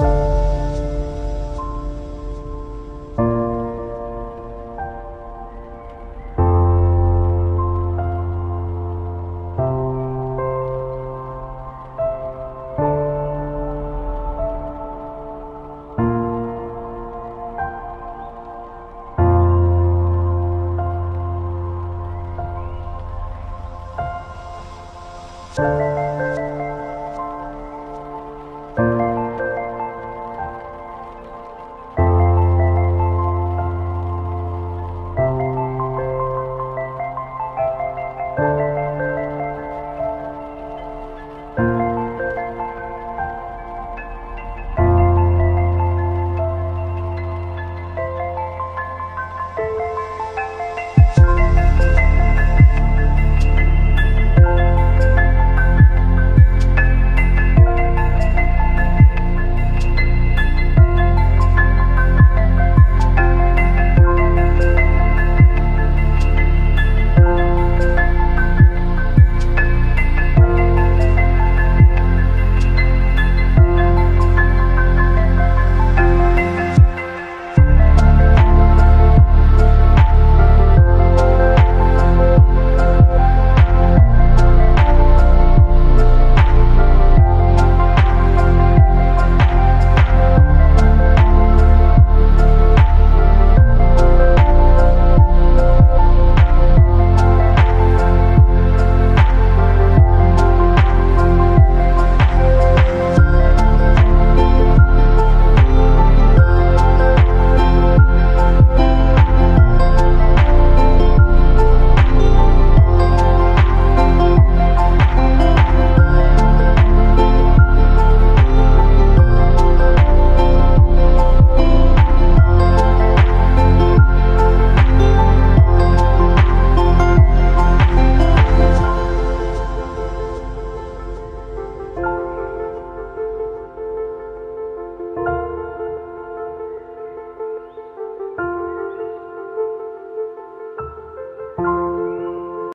Música